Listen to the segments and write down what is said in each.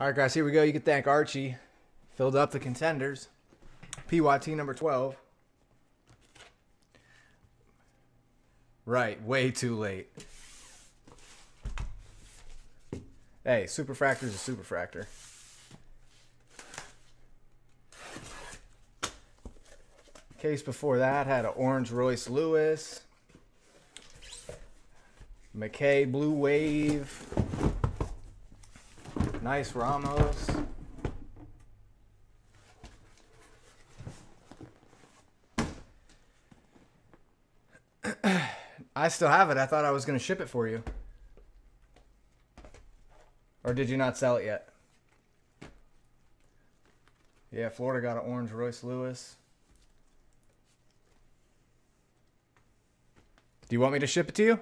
All right, guys, here we go. You can thank Archie. Filled up the contenders. PYT number 12. Right, way too late. Hey, Superfractor is a Superfractor. Case before that had an orange Royce Lewis. McKay Blue Wave. Nice Ramos. I still have it. I thought I was going to ship it for you. Or did you not sell it yet? Yeah, Florida got an orange Royce Lewis. Do you want me to ship it to you?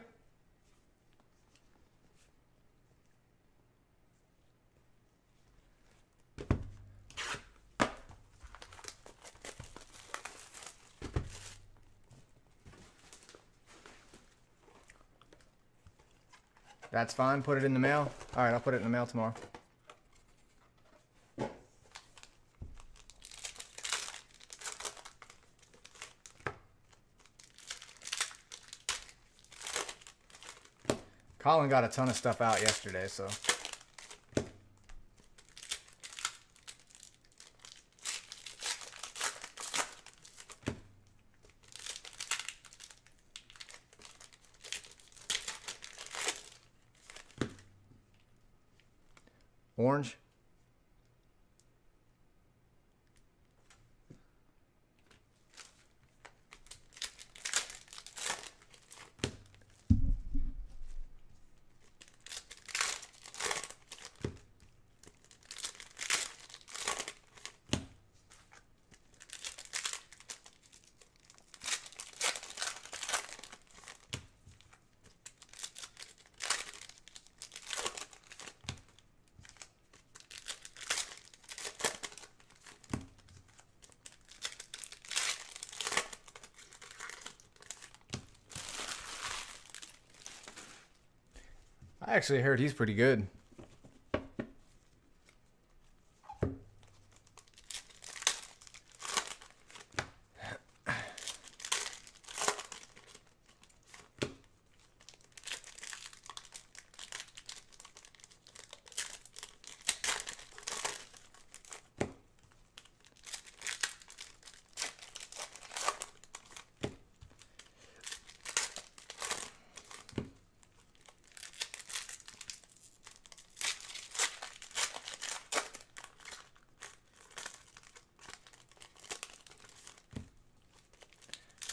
That's fine. Put it in the mail. All right, I'll put it in the mail tomorrow. Colin got a ton of stuff out yesterday, so. Orange. I actually heard he's pretty good.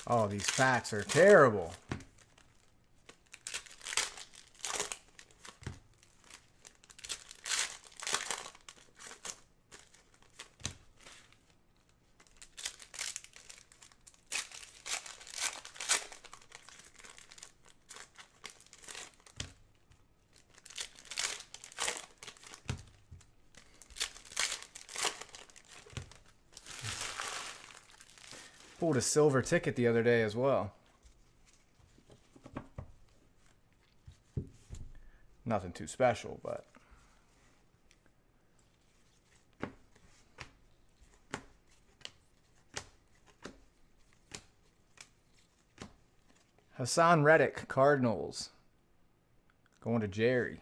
Oh, these packs are terrible. Pulled a silver ticket the other day as well. Nothing too special, but. Haason Reddick, Cardinals. Going to Jerry.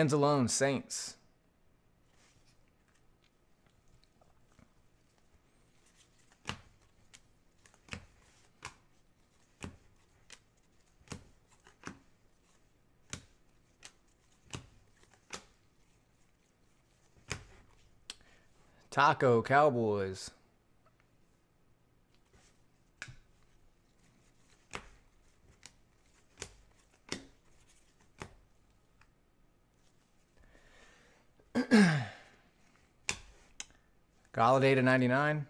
Anzalone, Saints. Taco Cowboys. Golladay to 99.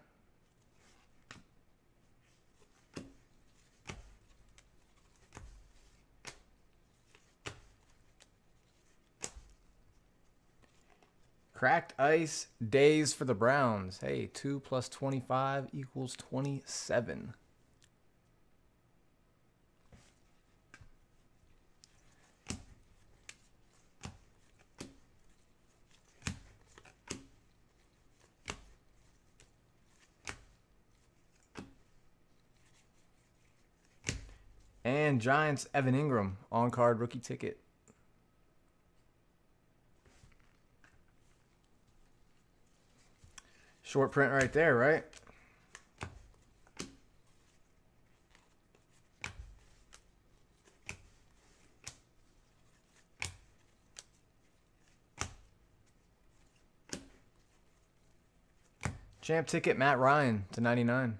Cracked ice days for the Browns. Hey, 2 plus 25 equals 27. Giants, Evan Engram, on card rookie ticket. Short print right there, right? Champ ticket, Matt Ryan to 99.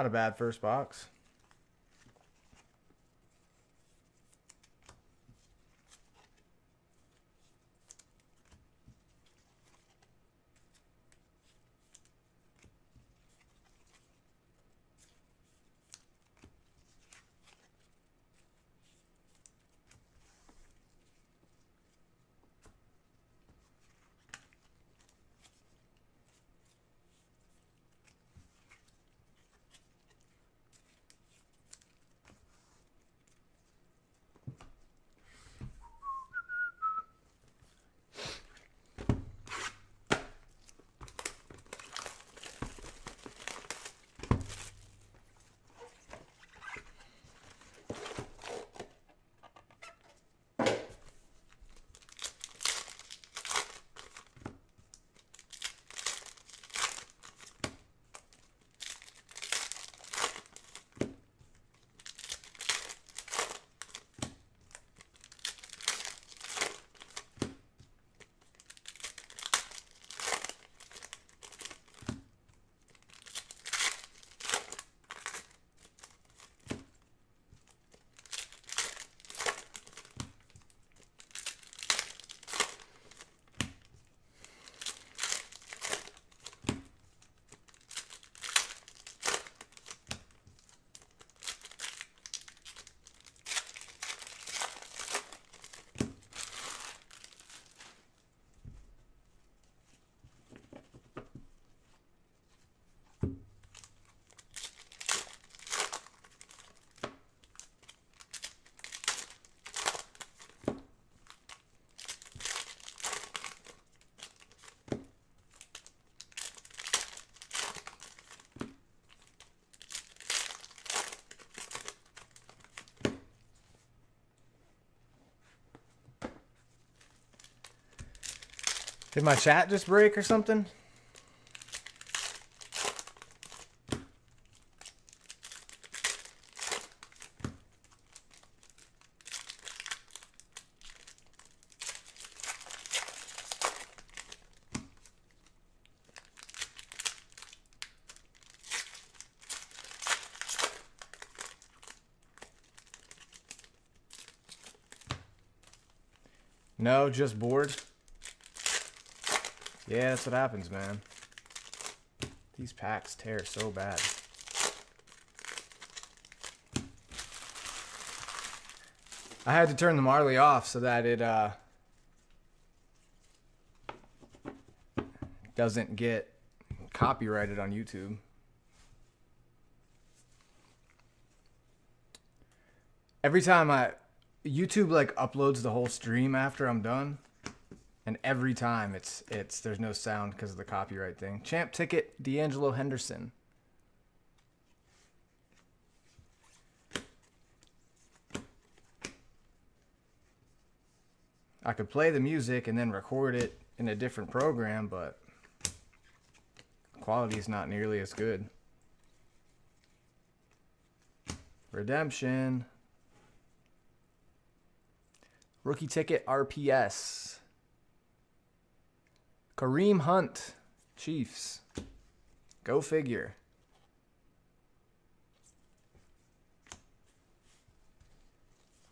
Not a bad first box. Did my chat just break or something? No, just bored. Yeah, that's what happens, man. These packs tear so bad. I had to turn the Marley off so that it uh, doesn't get copyrighted on YouTube. Every time I YouTube like uploads the whole stream after I'm done and every time it's it's there's no sound because of the copyright thing. Champ ticket, De'Angelo Henderson. I could play the music and then record it in a different program, but quality is not nearly as good. Redemption. Rookie ticket RPS. Kareem Hunt, Chiefs. Go figure.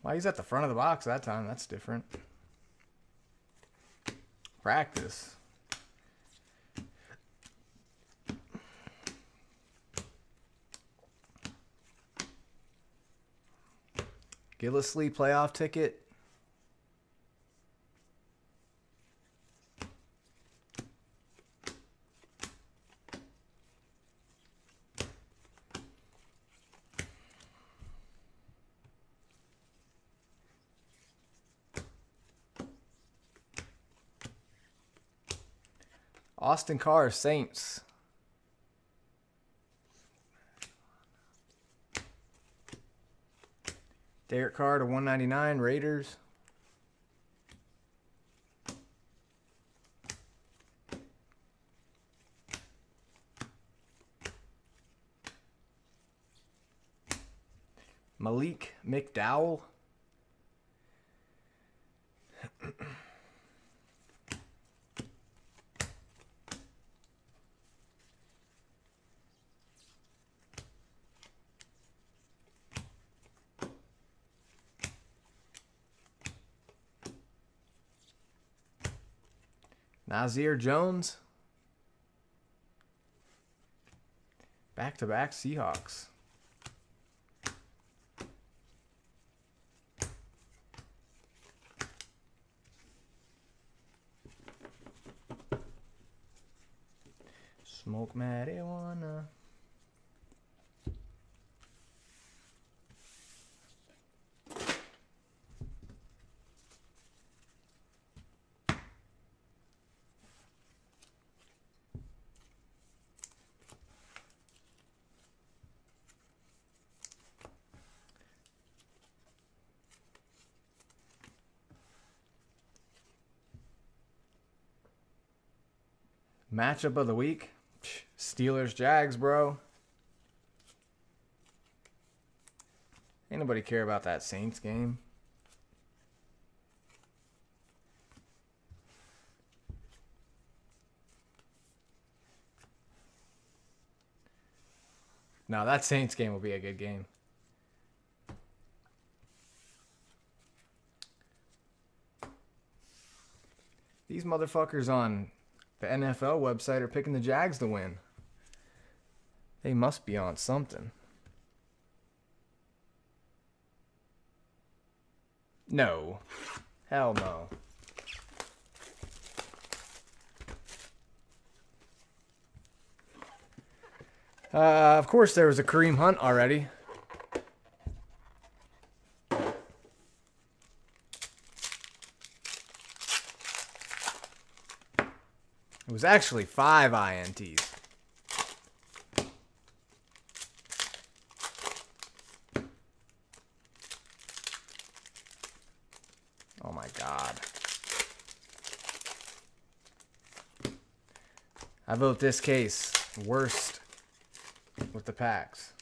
Why he's at the front of the box that time. That's different. Practice. Gillislee playoff ticket. Austin Carr, Saints. Derek Carr to 199, Raiders. Malik McDowell. Nazair Jones. Back to back Seahawks. Smoke marijuana. Matchup of the week Steelers Jags, bro. Ain't nobody care about that Saints game. No, that Saints game will be a good game. These motherfuckers on the NFL website are picking the Jags to win. They must be on something. No. Hell no. Uh, of course, there was a Kareem Hunt already. Was actually five INTs. Oh my god. I vote this case worst with the packs.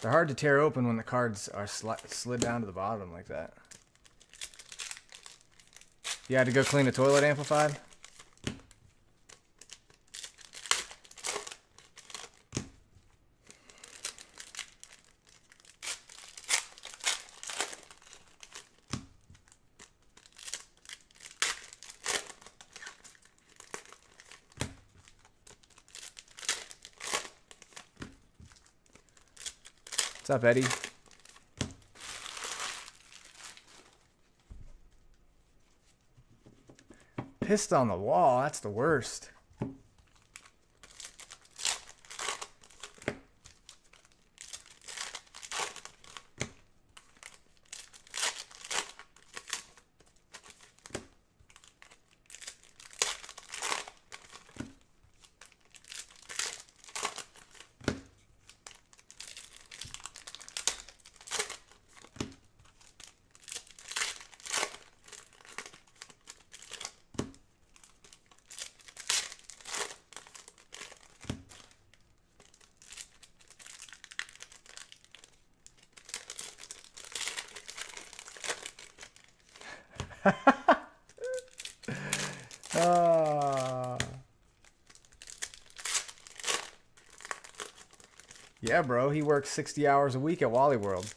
They're hard to tear open when the cards are sli slid down to the bottom like that. You had to go clean the toilet amplified? Up, Eddie? Pissed on the wall. That's the worst. Yeah, bro. He works 60 hours a week at Wally World.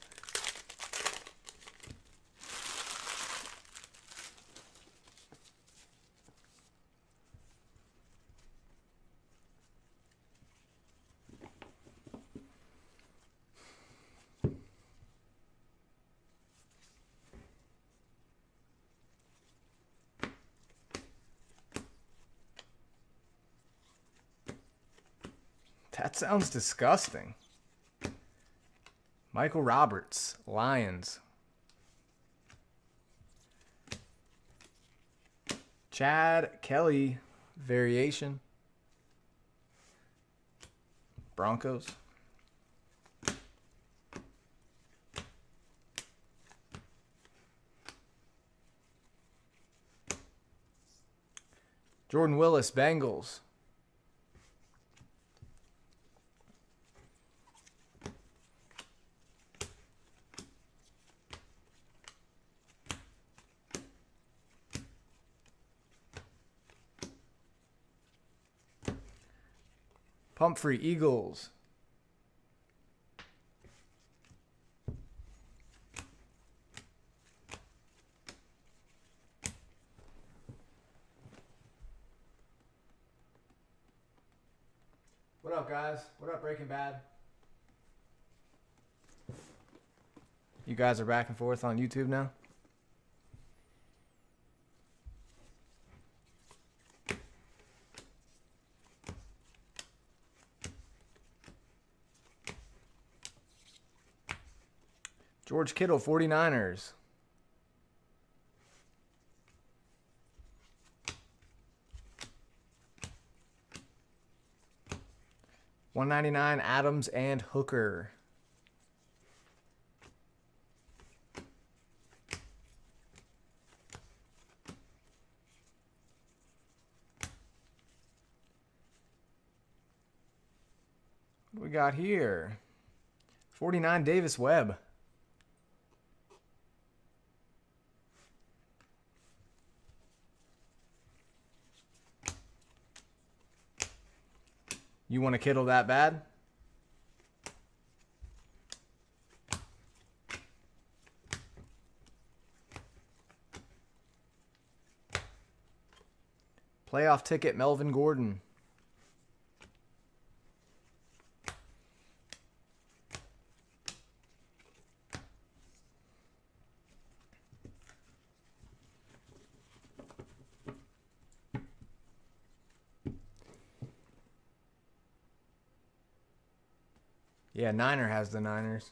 That sounds disgusting. Michael Roberts, Lions. Chad Kelly, variation. Broncos. Jordan Willis, Bengals. Pumphrey, Eagles. What up, guys? What up, Breaking Bad? You guys are back and forth on YouTube now? George Kittle, 49ers. One ninety nine Adams and Hooker. What we got here? 49 Davis Webb. You want to Kittle that bad? Playoff ticket, Melvin Gordon. Yeah, Niner has the Niners.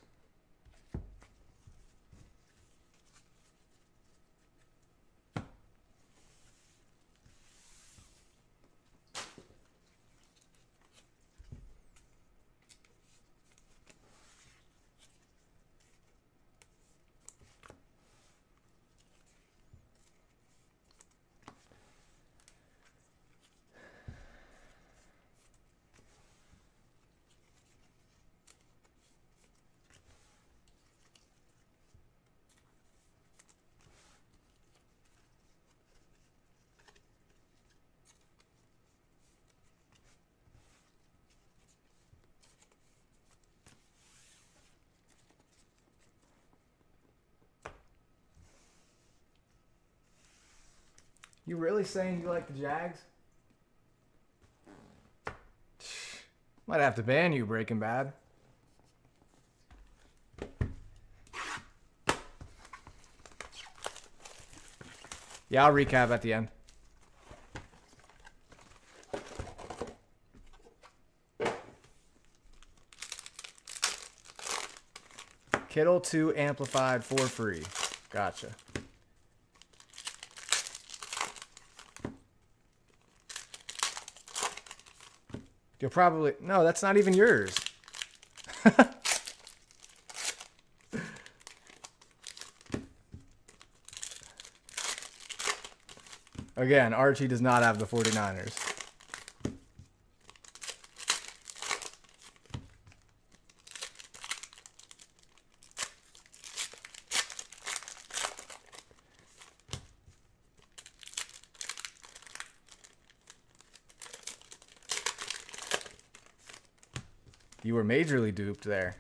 You really saying you like the Jags? Might have to ban you, Breaking Bad. Yeah, I'll recap at the end. Kittle 2 amplified for free. Gotcha. You'll probably no, that's not even yours. Again, Archie does not have the 49ers. Majorly duped there.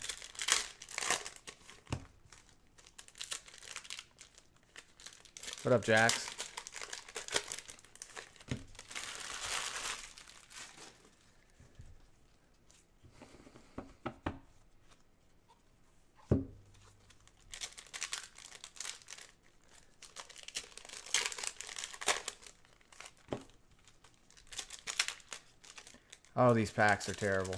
What up, Jax? Oh, these packs are terrible.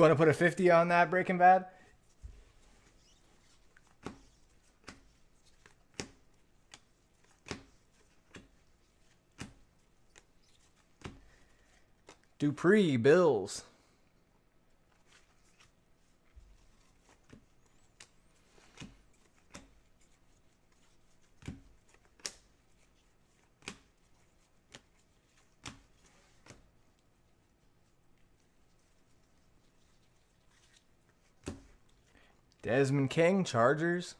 Want to put a 50 on that Breaking Bad? Dupree, Bills. Desmond King, Chargers.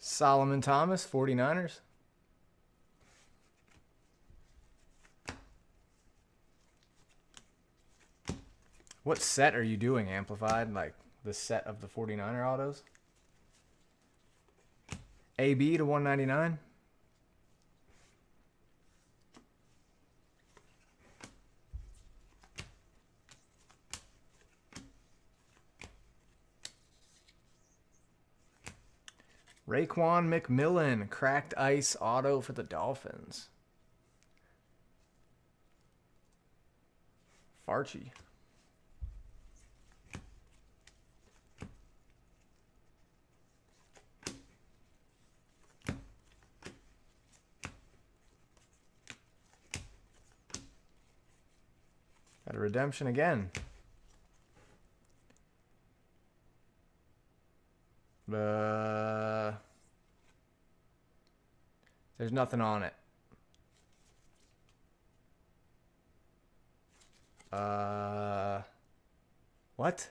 Solomon Thomas, 49ers. What set are you doing, Amplified? Like the set of the 49er autos? AB to 199. Raekwon McMillan, cracked ice auto for the Dolphins. Farchi. Redemption again. Uh, there's nothing on it. Uh, what?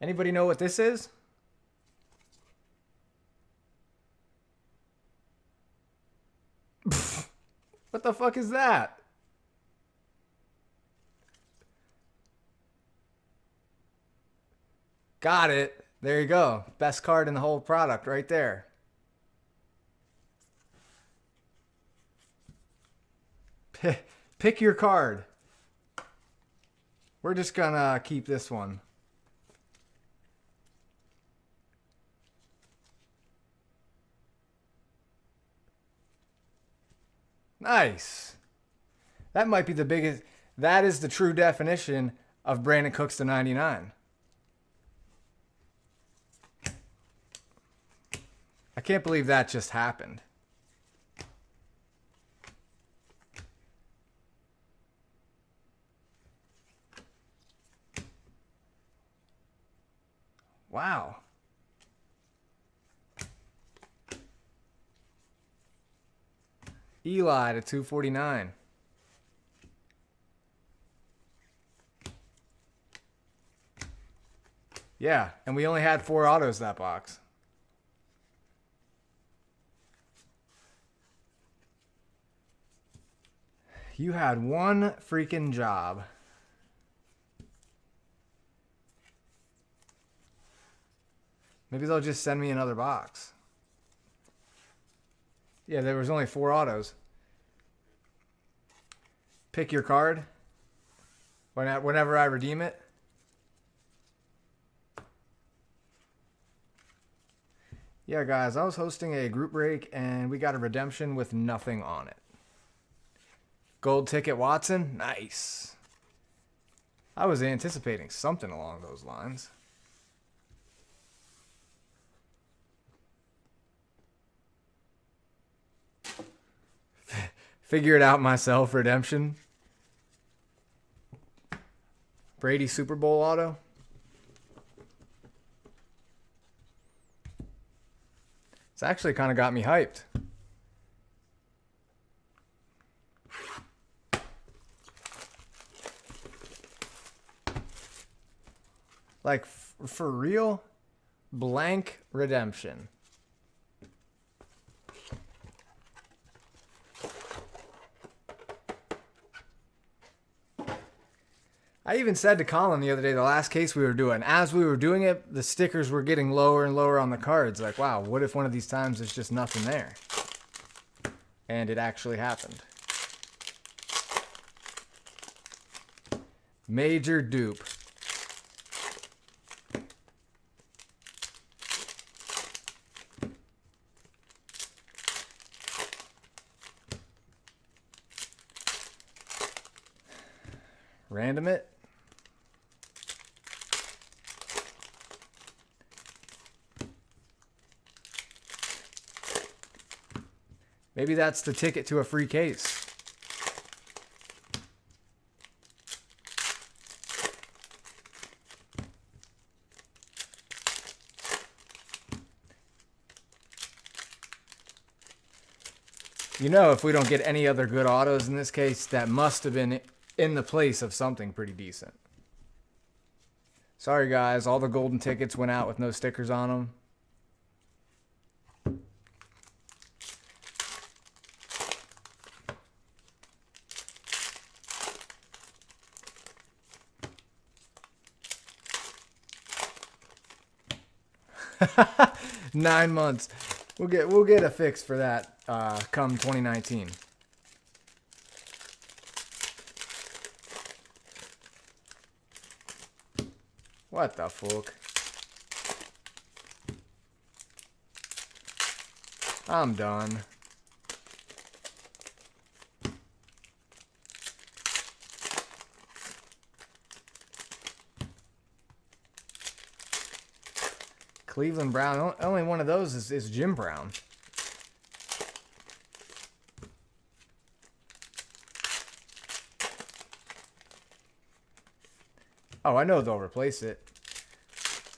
Anybody know what this is? What the fuck is that? Got it. There you go. Best card in the whole product right there. Pick your card. We're just gonna keep this one. Nice. That might be the biggest. That is the true definition of Brandin Cooks to 99. I can't believe that just happened. Wow. Eli to 249. Yeah, and we only had four autos that box. You had one freaking job. Maybe they'll just send me another box. Yeah, there was only four autos. Pick your card. When, Whenever I redeem it. Yeah, guys, I was hosting a group break and we got a redemption with nothing on it. Gold ticket Watson? Nice. I was anticipating something along those lines. Figure it out myself, redemption. Brady Super Bowl auto. It's actually kind of got me hyped. Like, for real? Blank redemption. I even said to Colin the other day, the last case we were doing, as we were doing it, the stickers were getting lower and lower on the cards. Like, wow, what if one of these times there's just nothing there? And it actually happened. Major dupe. Random it. Maybe that's the ticket to a free case. You know, if we don't get any other good autos in this case, that must have been in the place of something pretty decent. Sorry, guys. All the golden tickets went out with no stickers on them. Nine months. We'll get we'll get a fix for that uh, come 2019. What the fuck? I'm done. Cleveland Brown. Only one of those is, is Jim Brown. Oh, I know they'll replace it.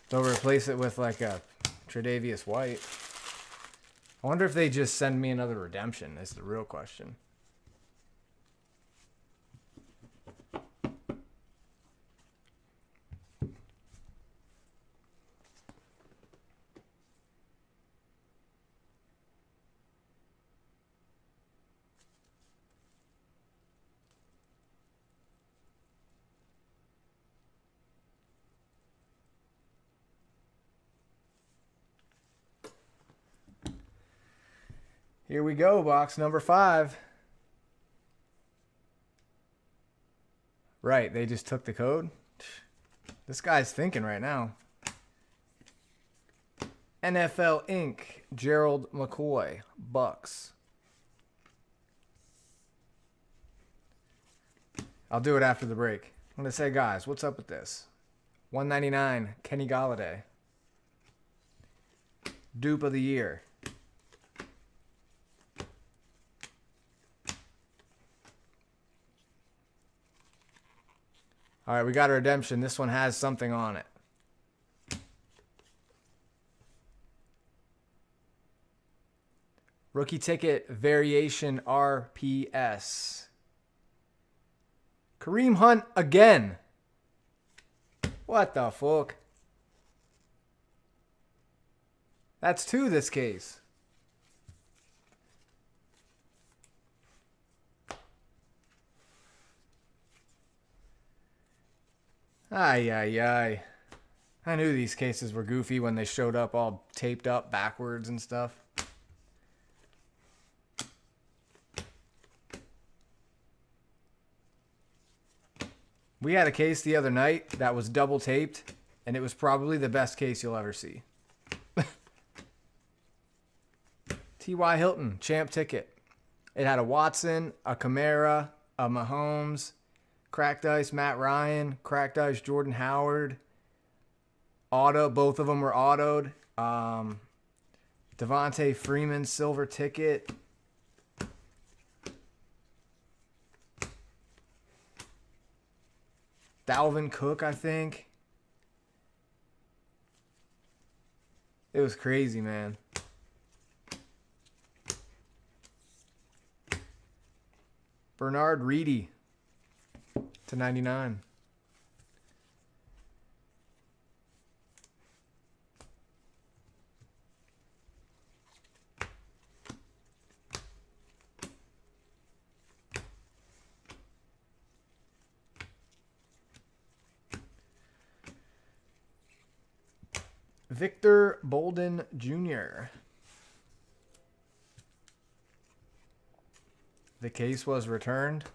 They'll replace it with like a Tre'Davious White. I wonder if they just send me another redemption is the real question. Here we go, box number five. Right, they just took the code. This guy's thinking right now. NFL Inc. Gerald McCoy, Bucks. I'll do it after the break. I'm gonna say, guys, what's up with this? 199, Kenny Golladay. Dupe of the year. All right, we got a redemption. This one has something on it. Rookie ticket variation RPS. Kareem Hunt again. What the fuck? That's two this case. Ay, ay, ay. I knew these cases were goofy when they showed up all taped up backwards and stuff. We had a case the other night that was double taped, and it was probably the best case you'll ever see. T.Y. Hilton, champ ticket. It had a Watson, a Kamara, a Mahomes, Cracked Ice Matt Ryan, Cracked Ice Jordan Howard, auto. Both of them were autoed. Um, Devonta Freeman silver ticket. Dalvin Cook, I think. It was crazy, man. Bernard Reedy to 99. Victor Bolden Jr. The case was returned.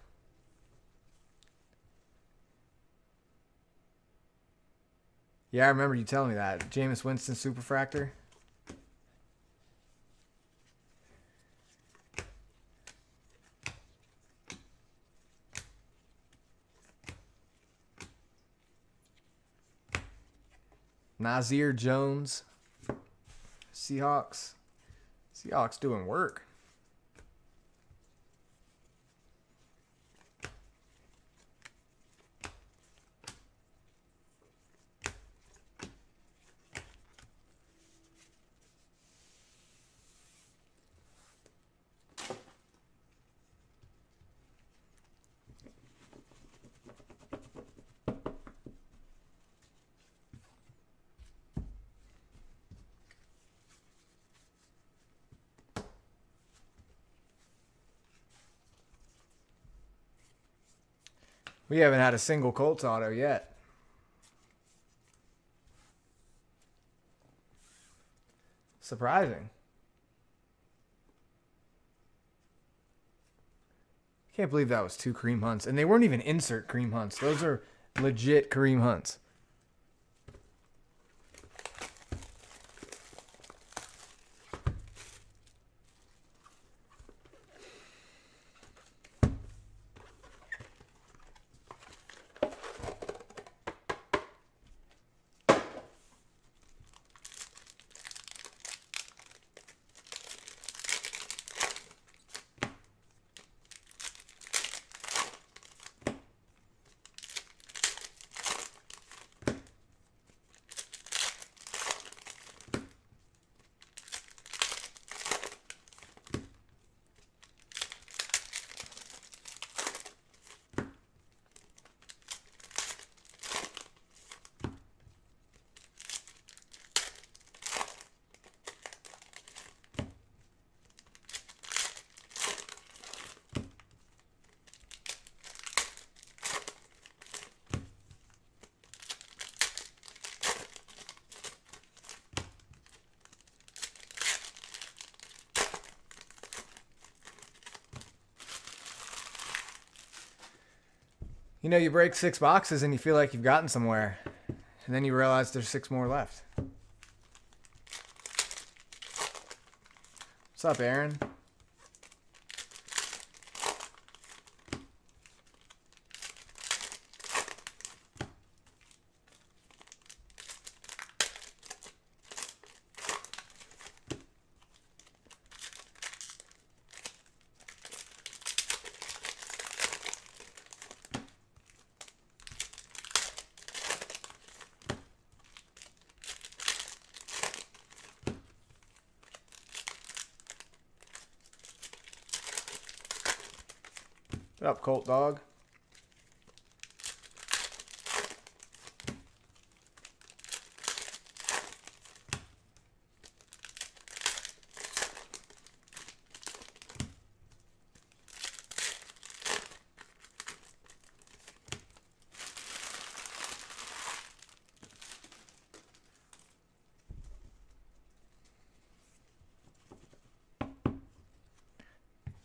Yeah, I remember you telling me that. Jameis Winston Superfractor. Nazair Jones. Seahawks. Seahawks doing work. We haven't had a single Colts auto yet. Surprising. Can't believe that was two Kareem Hunts. And they weren't even insert Kareem Hunts. Those are legit Kareem Hunts. You know, you break six boxes and you feel like you've gotten somewhere. And then you realize there's six more left. What's up, Aaron? Colt Dog?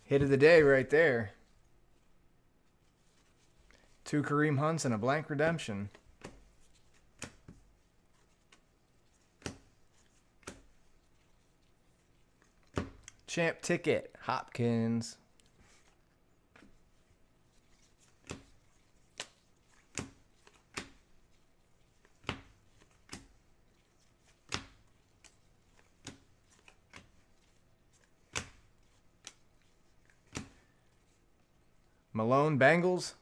Hit of the day right there. Two Kareem Hunts and a blank redemption. Champ ticket, Hopkins. Malone Bengals.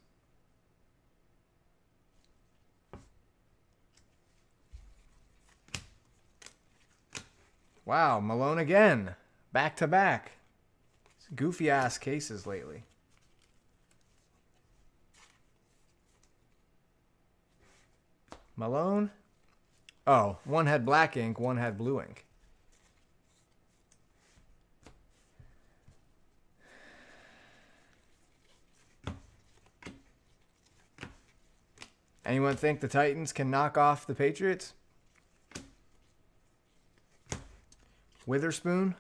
Wow, Malone again. Back to back. Goofy ass cases lately. Malone? Oh, one had black ink, one had blue ink. Anyone think the Titans can knock off the Patriots? Witherspoon.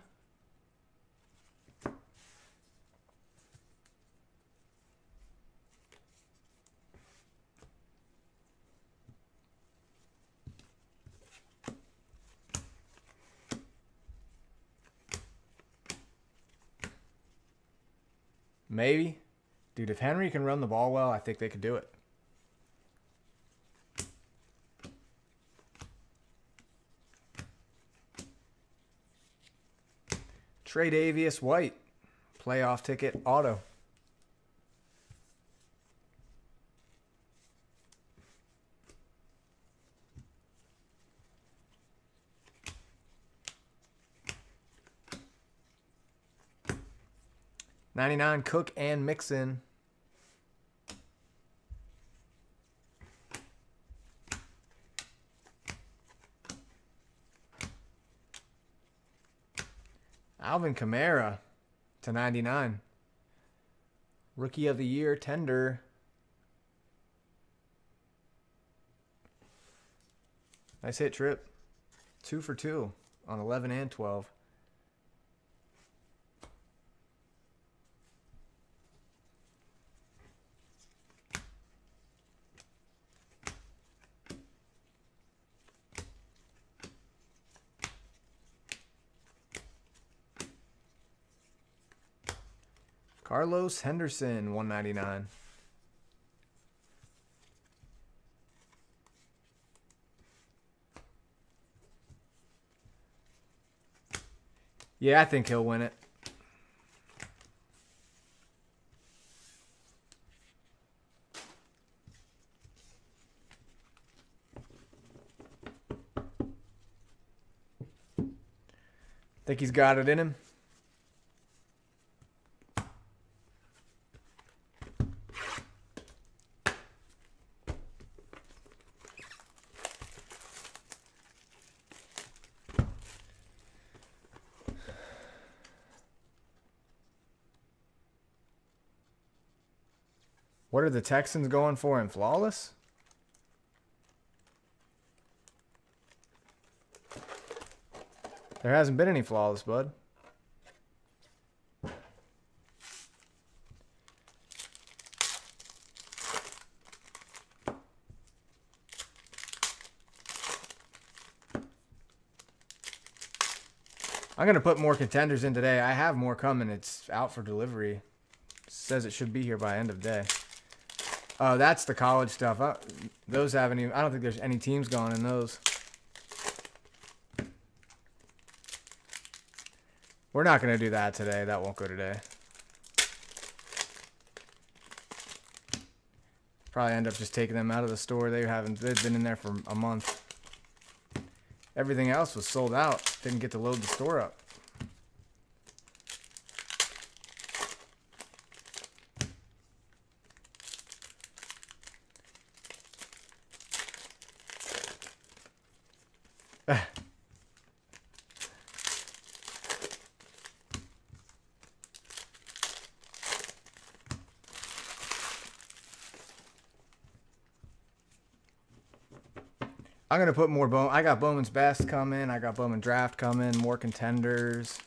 Maybe. Dude, if Henry can run the ball well, I think they could do it. Tre'Davious White, playoff ticket auto. Ninety nine Cook and Mixon. Alvin Kamara to 99. Rookie of the Year tender. Nice hit trip. Two for two on 11 and 12. Carlos Henderson, 199. Yeah, I think he'll win it. Think he's got it in him? Are the Texans going for in flawless? There hasn't been any flawless, bud. I'm going to put more contenders in today. I have more coming. It's out for delivery. It says it should be here by end of day. Oh, that's the college stuff. I, those haven't even. I don't think there's any teams gone in those. We're not going to do that today. That won't go today. Probably end up just taking them out of the store. They haven't. They've been in there for a month. Everything else was sold out. Didn't get to load the store up. I'm gonna put more Bowman. I got Bowman's best coming. I got Bowman draft coming. More contenders.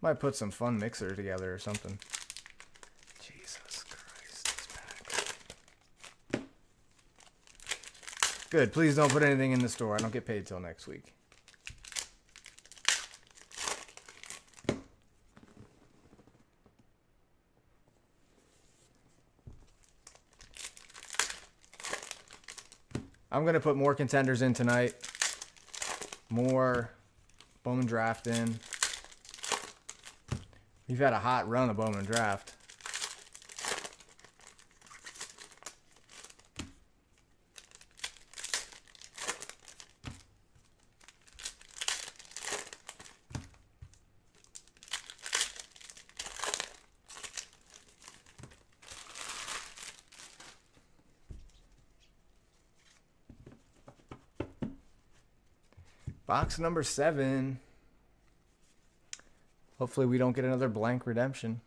Might put some fun mixer together or something. Jesus Christ. Good. Please don't put anything in the store. I don't get paid till next week. I'm going to put more contenders in tonight. More Bowman draft in. We've had a hot run of Bowman draft. Box number seven. Hopefully we don't get another blank redemption.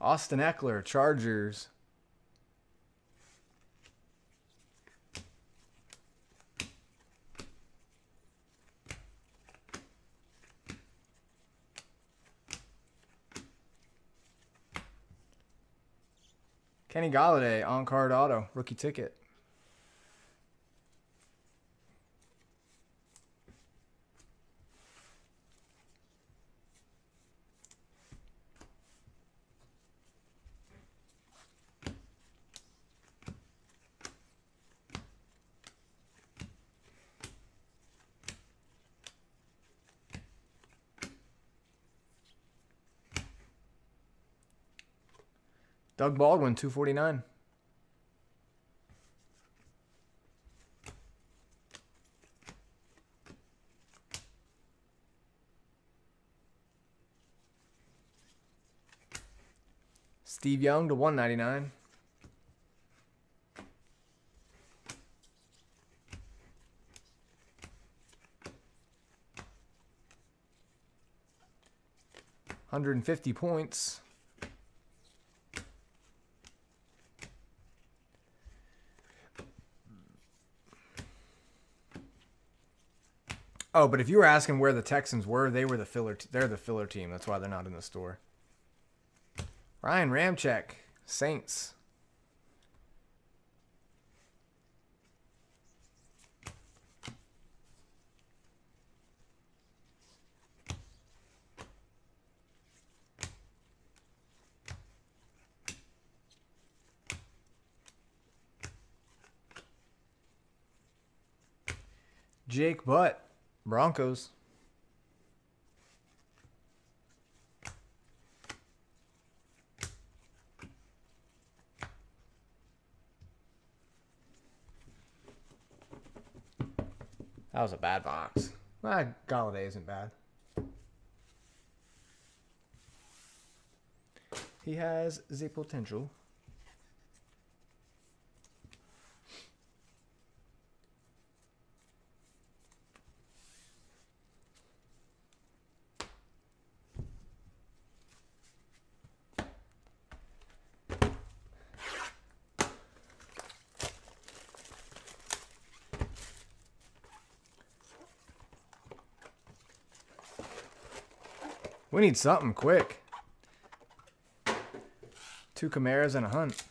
Austin Ekeler, Chargers. Kenny Golladay on card auto rookie ticket. Doug Baldwin, 249. Steve Young to 199. Hundred and fifty points. Oh, but if you were asking where the Texans were, they were the filler. T- they're the filler team. That's why they're not in the store. Ryan Ramczyk, Saints. Jake Butt, Broncos. That was a bad box. Ah, Golladay isn't bad. He has the potential. We need something quick. Two Kamaras and a hunt.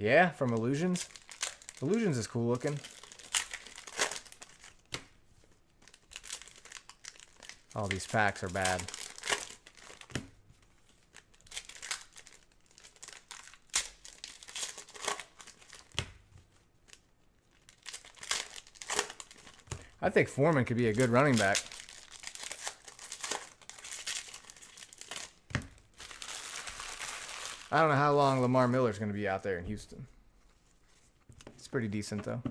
Yeah, from Illusions. Illusions is cool looking. All these packs are bad. I think Foreman could be a good running back. I don't know how long Lamar Miller's going to be out there in Houston. Pretty decent, though.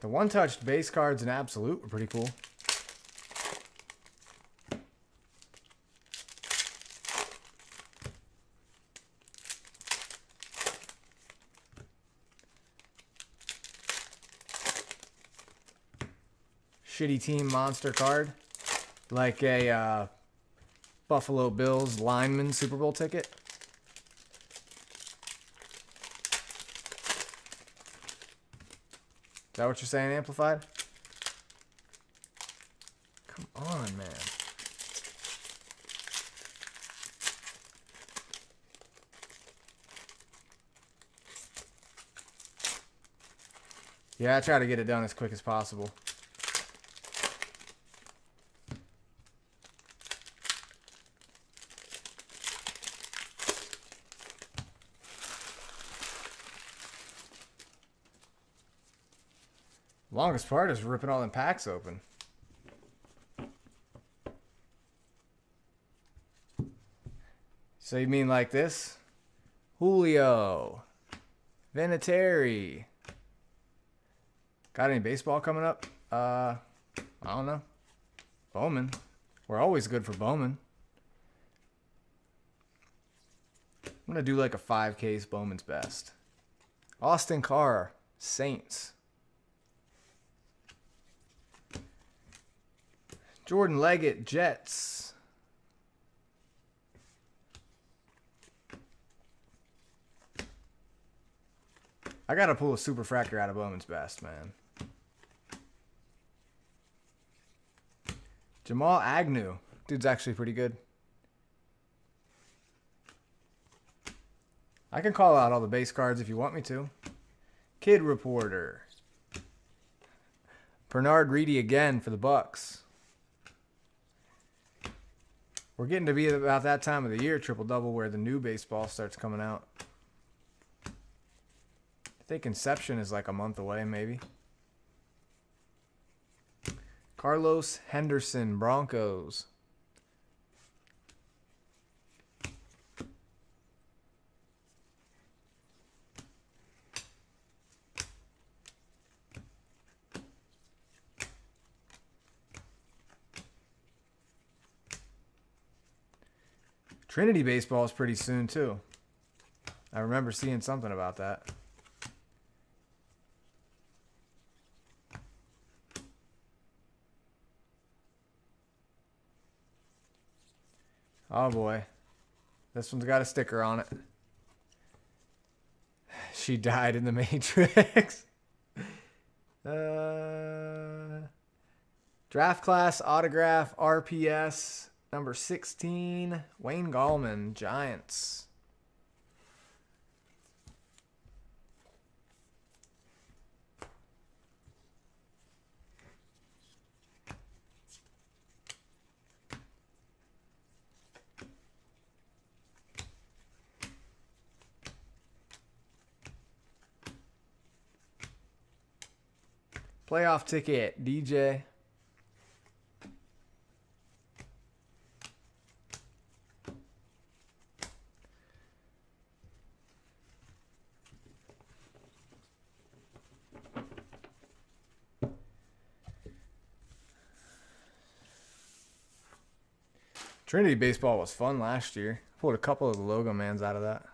The one-touched base cards in Absolute were pretty cool. Shitty team monster card, like a uh, Buffalo Bills lineman Super Bowl ticket. Is that what you're saying, Amplified? Come on, man. Yeah, I try to get it done as quick as possible. Longest part is ripping all them packs open. So you mean like this? Julio. Vinatieri. Got any baseball coming up? Uh, I don't know. Bowman. We're always good for Bowman. I'm going to do like a 5 case Bowman's best. Austin Carr. Saints. Jordan Leggett, Jets. I gotta pull a superfractor out of Bowman's best, man. Jamal Agnew. Dude's actually pretty good. I can call out all the base cards if you want me to. Kid Reporter. Bernard Reedy again for the Bucs. We're getting to be about that time of the year, triple double, where the new baseball starts coming out. I think Inception is like a month away, maybe. Carlos Henderson, Broncos. Trinity baseball is pretty soon too. I remember seeing something about that. Oh boy. This one's got a sticker on it. She died in the Matrix. uh, draft class autograph RPS number 16 Wayne Gallman Giants. Playoff ticket, DJ. Trinity baseball was fun last year. Pulled a couple of the logo mans out of that.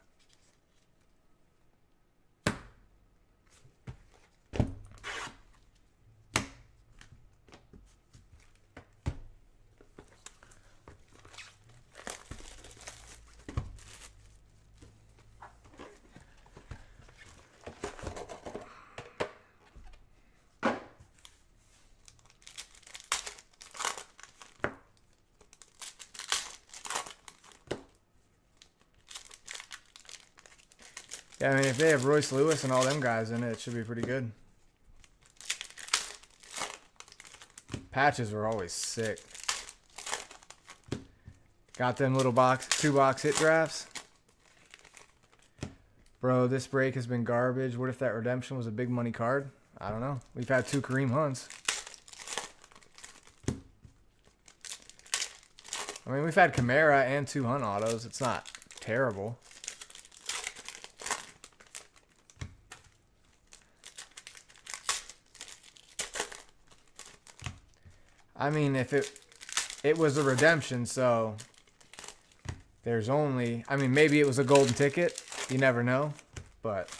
If they have Royce Lewis and all them guys in it, it should be pretty good. Patches were always sick. Got them little box, two box hit drafts. Bro, this break has been garbage. What if that redemption was a big money card? I don't know. We've had two Kareem Hunts. I mean, we've had Kamara and two Hunt autos. It's not terrible. I mean, if it it was a redemption, so there's only. I mean, maybe it was a golden ticket. You never know, but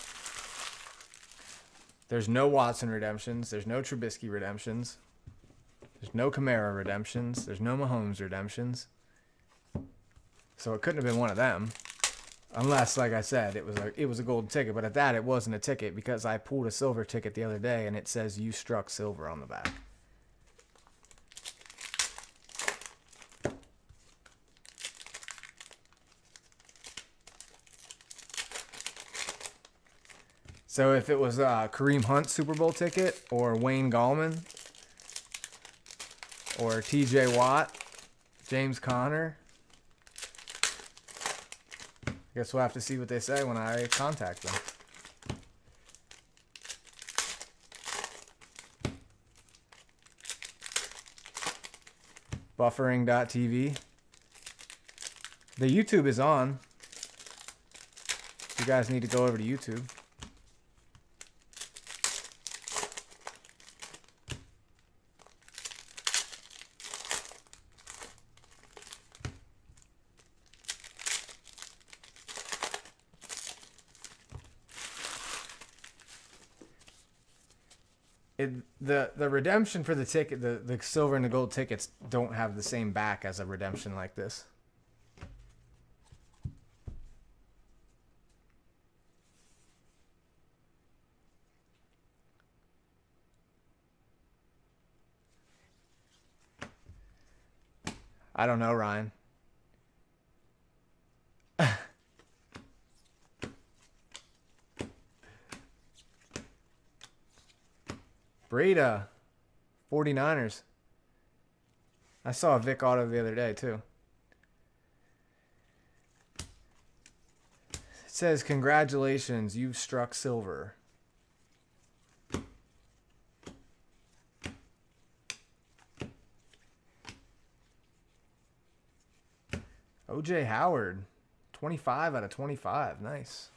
there's no Watson redemptions. There's no Trubisky redemptions. There's no Kamara redemptions. There's no Mahomes redemptions. So it couldn't have been one of them, unless, like I said, it was a it was a golden ticket. But at that, it wasn't a ticket because I pulled a silver ticket the other day and it says you struck silver on the back. So if it was a Kareem Hunt Super Bowl ticket or Wayne Gallman or TJ Watt, James Conner, I guess we'll have to see what they say when I contact them. Buffering.tv. The YouTube is on. You guys need to go over to YouTube. It, the the redemption for the ticket the, the silver and the gold tickets don't have the same back as a redemption like this. I don't know, Ryan. Breida, 49ers. I saw a Vic Auto the other day, too. It says, Congratulations, you've struck silver. OJ Howard, 25 out of 25. Nice.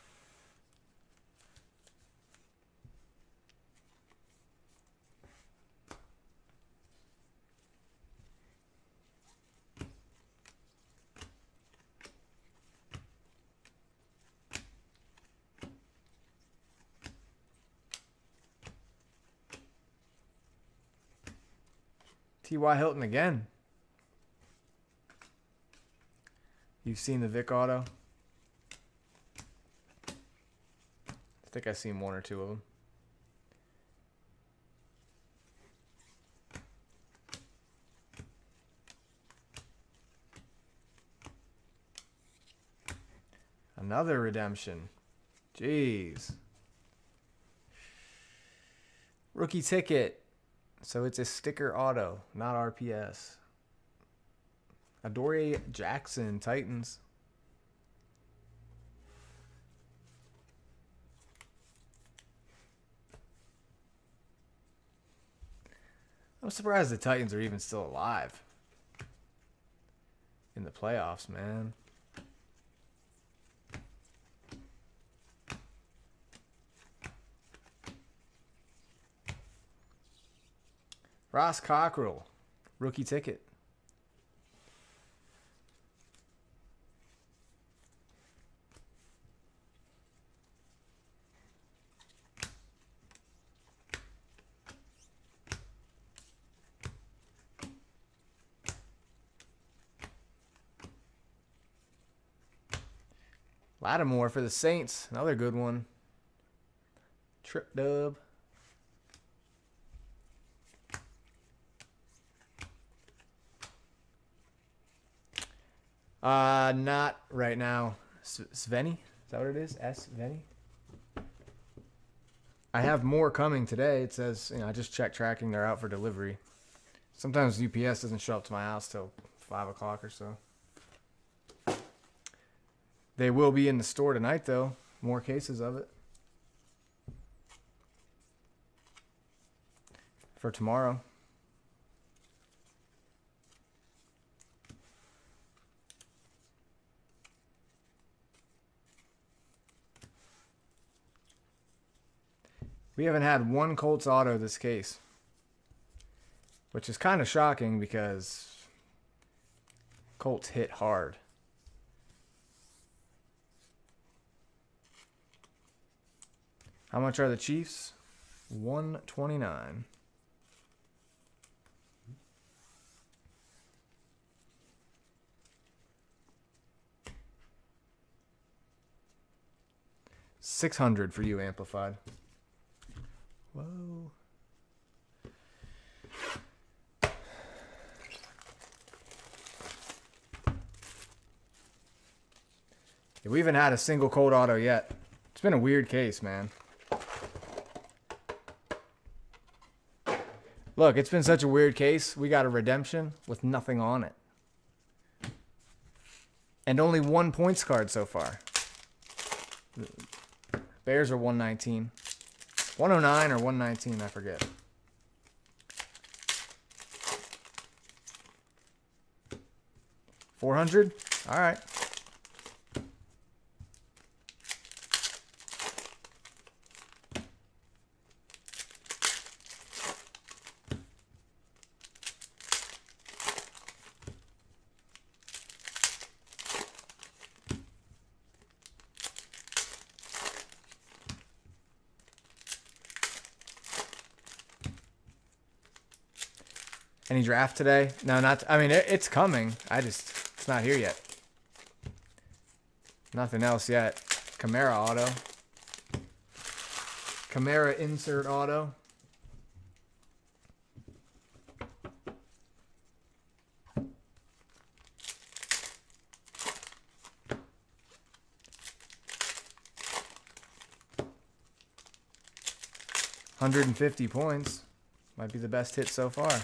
T.Y. Hilton again. You've seen the Vic Auto? I think I've seen one or two of them. Another redemption. Jeez. Rookie ticket. So it's a sticker auto, not RPS. Adoree Jackson, Titans. I'm surprised the Titans are even still alive in the playoffs, man. Ross Cockrell, rookie ticket. Lattimore for the Saints, another good one. Trip dub. Uh, not right now. Sveni? Is that what it is? S Sveni? I have more coming today. It says, you know, I just checked tracking. They're out for delivery. Sometimes UPS doesn't show up to my house till 5 o'clock or so. They will be in the store tonight, though. More cases of it. For tomorrow. We haven't had one Colts auto this case. Which is kind of shocking because Colts hit hard. How much are the Chiefs? 129. Six hundred for you, amplified. Whoa. We haven't had a single cold auto yet. It's been a weird case, man. Look, it's been such a weird case. We got a redemption with nothing on it. And only one points card so far. Bears are 119. 109 or 119, I forget. Four hundred? All Any draft today? No, not. I mean, it, it's coming. I just it's not here yet. Nothing else yet. Kamara auto. Kamara insert auto. Hundred and fifty points. Might be the best hit so far.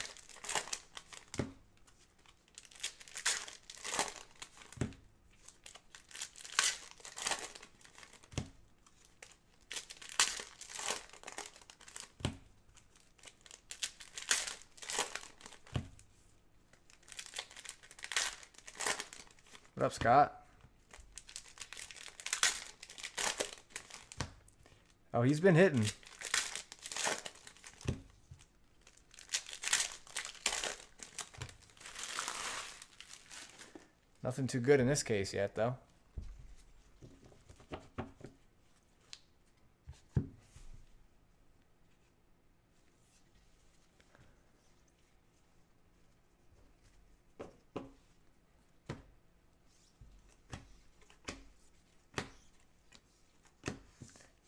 Scott? Oh, he's been hitting. Nothing too good in this case yet, though.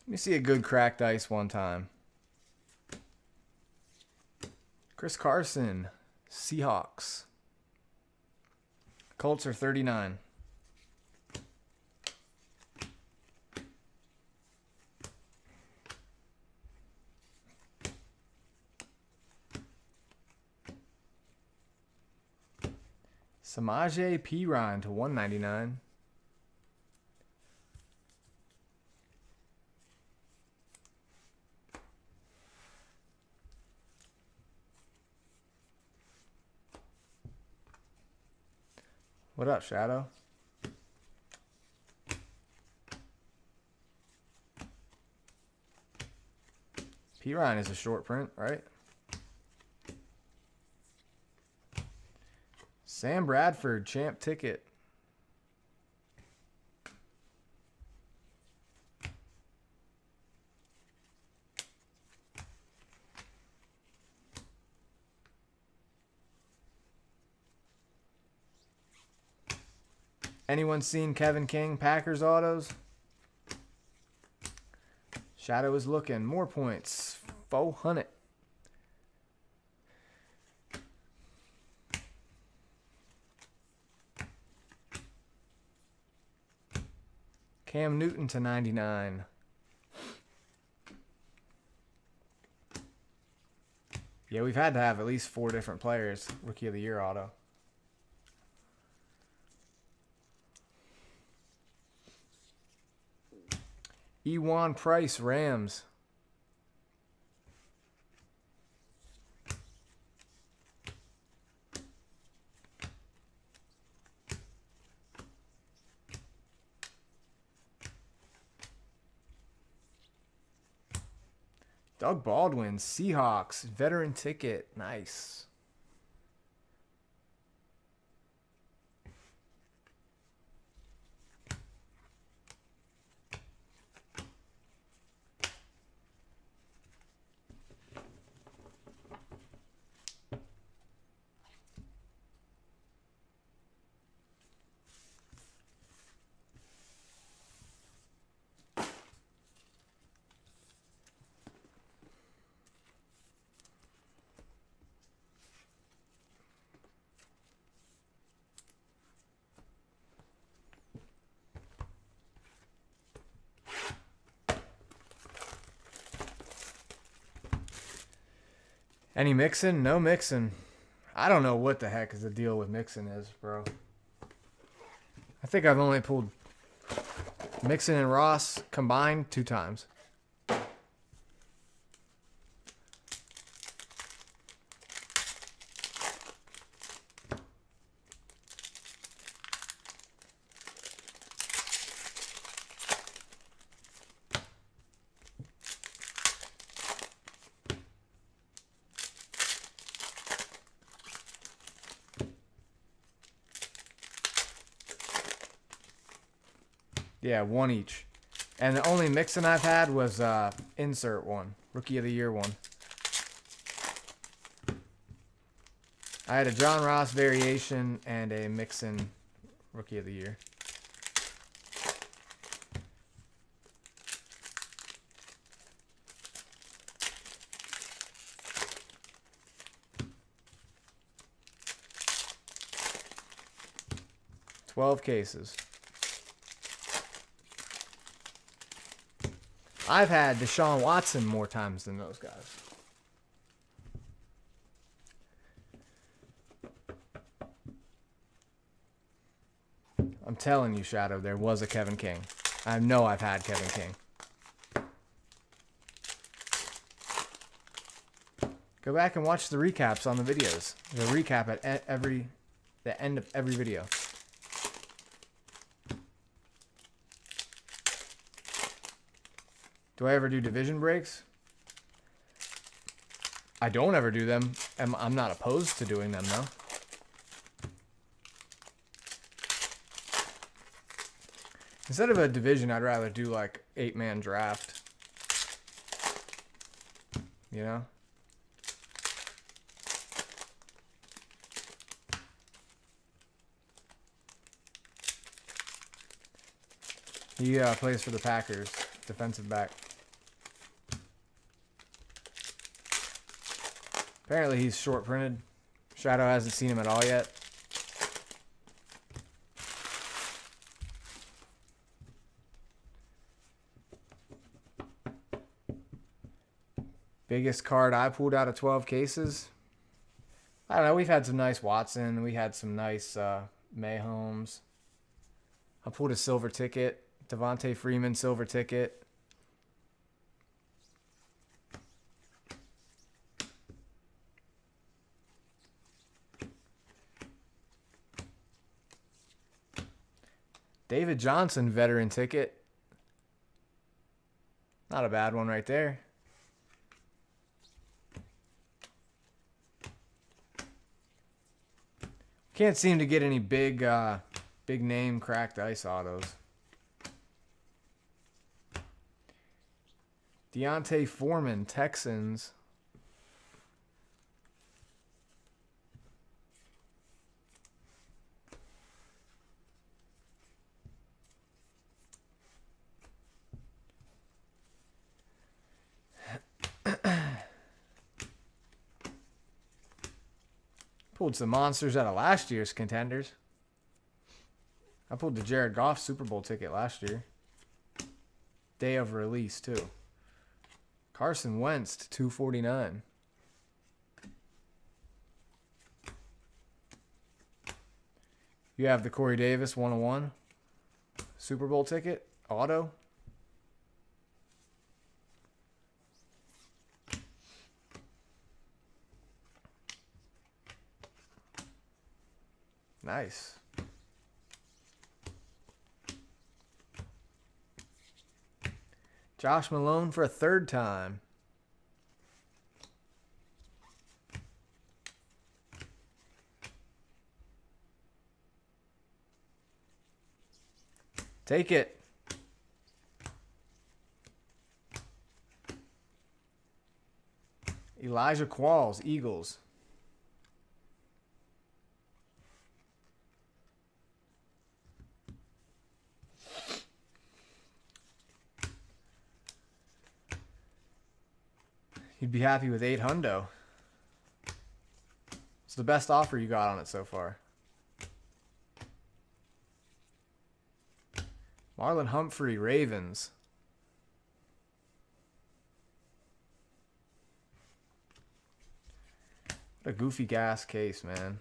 Let me see a good cracked ice one time. Chris Carson, Seahawks. Colts are 39. Samaje Perine to 199. What up, Shadow? P Ryan is a short print, right? Sam Bradford, champ ticket. Anyone seen Kevin King Packers autos? Shadow is looking. More points. 400. Cam Newton to 99. Yeah, we've had to have at least four different players. Rookie of the Year auto. Ejuan Price, Rams. Doug Baldwin, Seahawks, veteran ticket. Nice. Any Mixon? No Mixon. I don't know what the heck is the deal with Mixon is, bro. I think I've only pulled Mixon and Ross combined two times. Yeah, one each. And the only Mixon I've had was uh, insert one, rookie of the year one. I had a John Ross variation and a Mixon Rookie of the Year. Twelve cases. I've had Deshaun Watson more times than those guys. I'm telling you, Shadow, there was a Kevin King. I know I've had Kevin King. Go back and watch the recaps on the videos. The recap at every, the end of every video. Do I ever do division breaks? I don't ever do them. I'm not opposed to doing them, though. Instead of a division, I'd rather do like eight man draft. You know? He uh, plays for the Packers, defensive back. Apparently he's short printed. Shadow hasn't seen him at all yet. Biggest card I pulled out of 12 cases. I don't know. We've had some nice Watson. We had some nice uh, Mahomes. I pulled a silver ticket. Devonta Freeman silver ticket. David Johnson veteran ticket. Not a bad one right there. Can't seem to get any big, uh, big name cracked ice autos. D'Onta Foreman, Texans. Pulled some monsters out of last year's contenders. I pulled the Jared Goff Super Bowl ticket last year. Day of release, too. Carson Wentz, 249. You have the Corey Davis 101 Super Bowl ticket, auto. Nice. Josh Malone for a third time. Take it. Elijah Qualls, Eagles. Be happy with eight hundo. It's the best offer you got on it so far. Marlon Humphrey, Ravens. What a goofy gas case, man.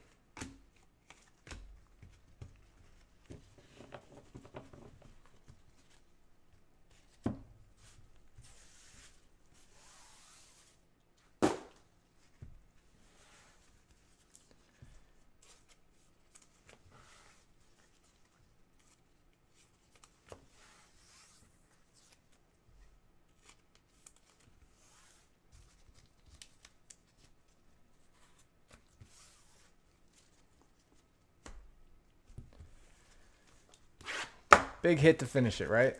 Big hit to finish it, right?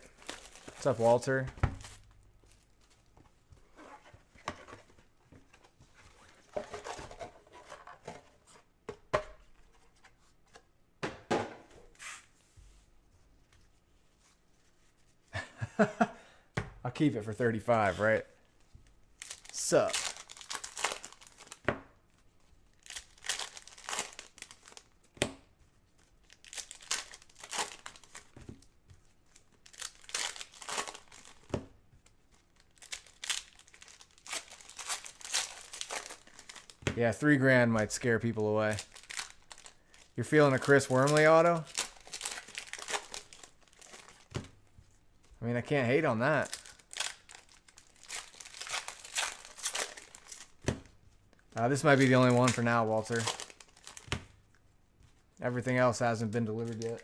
What's up, Walter? I'll keep it for 35, right? Sup? Yeah, three grand might scare people away. You're feeling a Chris Wormley auto? I mean, I can't hate on that. Uh, this might be the only one for now, Walter. Everything else hasn't been delivered yet.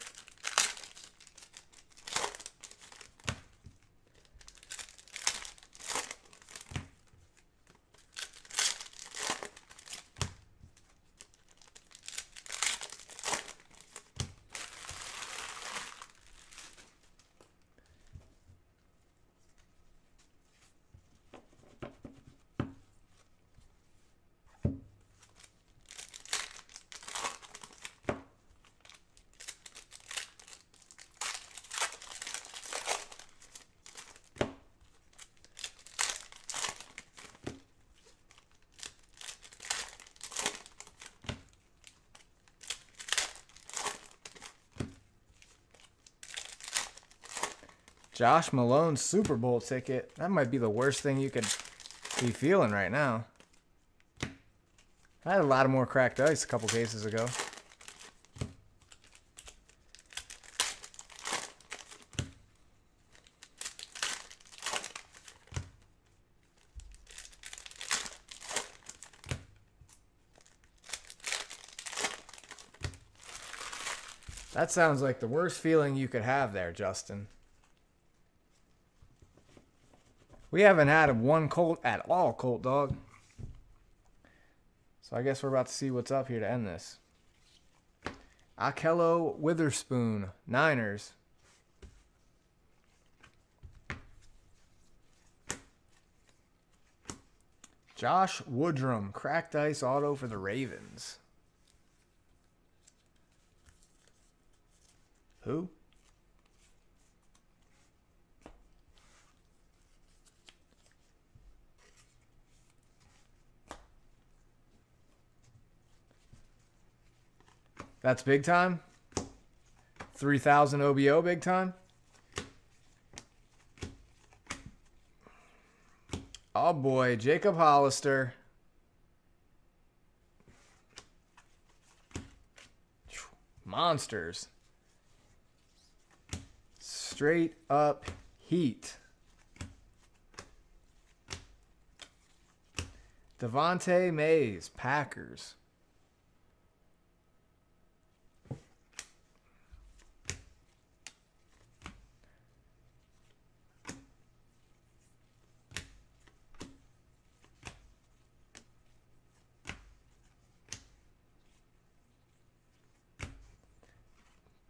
Josh Malone Super Bowl ticket. That might be the worst thing you could be feeling right now. I had a lot of more cracked ice a couple cases ago. That sounds like the worst feeling you could have there, Justin. We haven't had one Colt at all, Colt Dog. So I guess we're about to see what's up here to end this. Ahkello Witherspoon, Niners. Josh Woodrum, cracked ice auto for the Ravens. That's big time. 3000 OBO big time. Oh boy, Jacob Hollister. Monsters. Straight up heat. Devante Mays, Packers.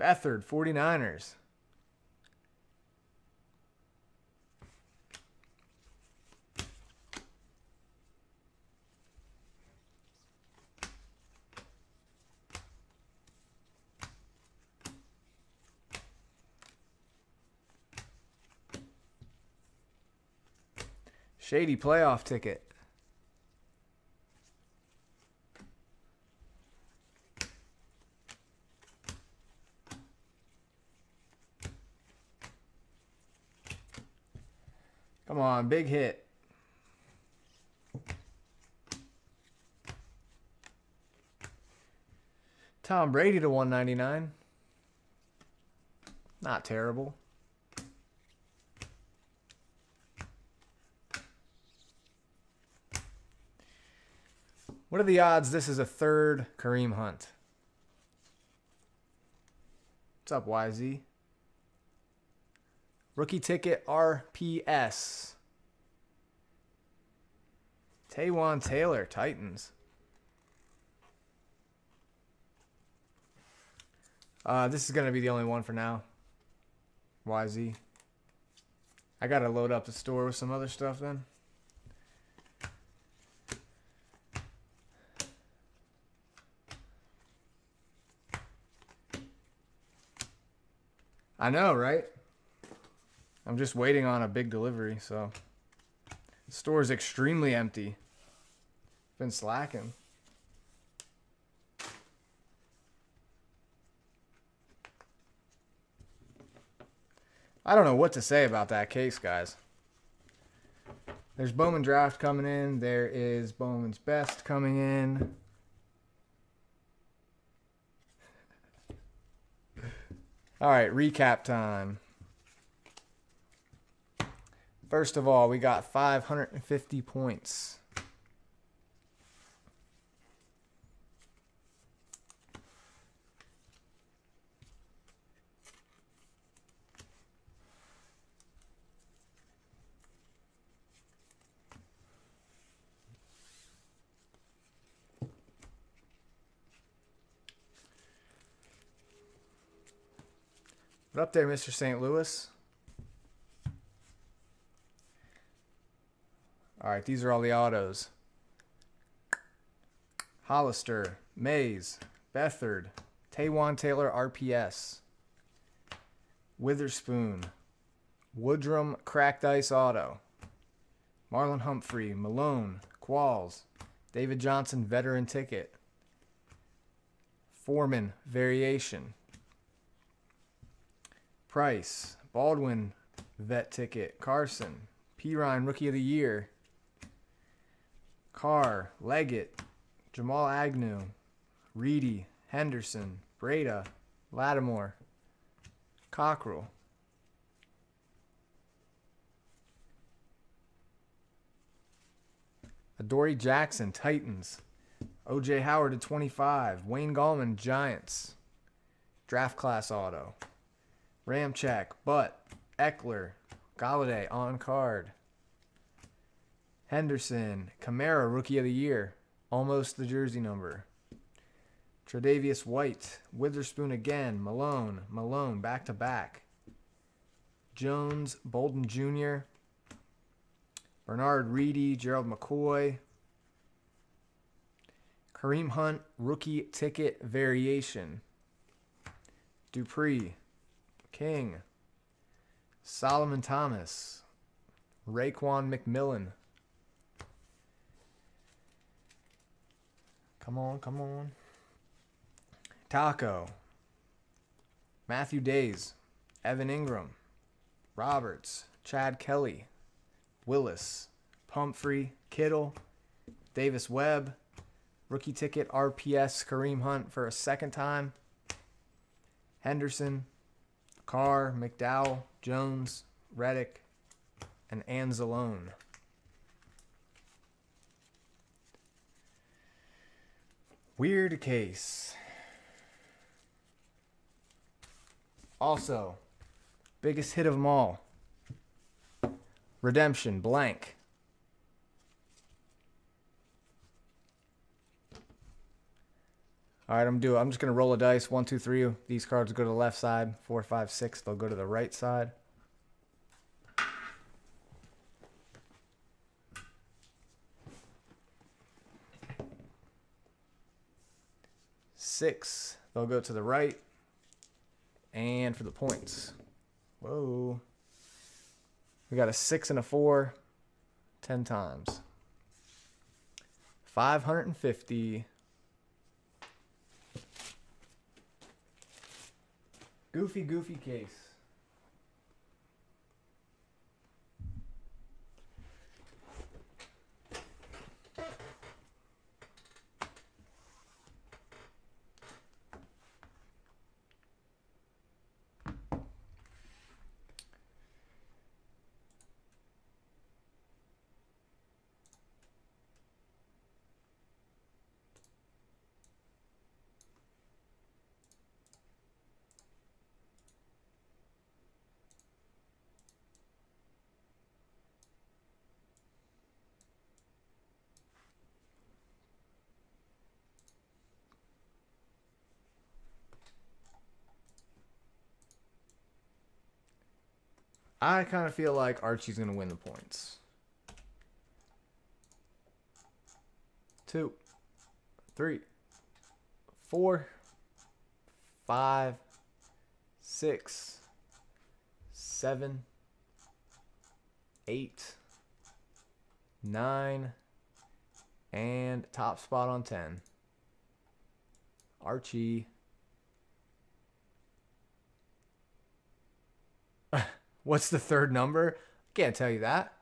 Beathard, 49ers. Shady playoff ticket. Come on, big hit. Tom Brady to 199. Not terrible. What are the odds this is a third Kareem Hunt? What's up, YZ? Rookie ticket RPS. Taywan Taylor, Titans. Uh, this is going to be the only one for now. YZ. I got to load up the store with some other stuff then. I know, right? I'm just waiting on a big delivery, so the store is extremely empty. Been slacking. I don't know what to say about that case, guys. There's Bowman Draft coming in. There is Bowman's Best coming in. All right, recap time. First of all, we got 550 points. Up there, Mr. St. Louis? All right, these are all the autos. Hollister, Mays, Beathard, Taywan Taylor RPS, Witherspoon, Woodrum Cracked Ice Auto, Marlon Humphrey, Malone, Qualls, David Johnson Veteran Ticket, Foreman Variation, Price, Baldwin Vet Ticket, Carson, Perine Rookie of the Year, Carr, Leggett, Jamal Agnew, Reedy, Henderson, Breida, Lattimore, Cockrell. Adoree Jackson, Titans. OJ Howard to 25. Wayne Gallman, Giants. Draft class auto. Ramczyk, Butt, Ekeler, Golladay on card. Henderson, Kamara, Rookie of the Year, almost the jersey number. Tre'Davious White, Witherspoon again, Malone, Malone back to back. Jones, Bolden Jr., Bernard Reedy, Gerald McCoy, Kareem Hunt, Rookie Ticket Variation. Dupree, King, Solomon Thomas, Raekwon McMillan. Come on, come on. Taco, Matthew Dayes, Evan Engram, Roberts, Chad Kelly, Willis, Pumphrey, Kittle, Davis Webb, rookie ticket RPS Kareem Hunt for a second time, Henderson, Carr, McDowell, Jones, Reddick, and Anzalone. Weird case. Also, biggest hit of them all. Redemption, blank. All right, I'm doing. I'm just gonna roll a dice. One, two, three. These cards go to the left side. Four, five, six. They'll go to the right side. Six. They'll go to the right. And for the points. Whoa. We got a six and a four. Ten times. 550. Goofy, goofy case. I kind of feel like Archie's going to win the points. Two, three, four, five, six, seven, eight, nine, and top spot on 10. Archie. What's the third number? Can't tell you that.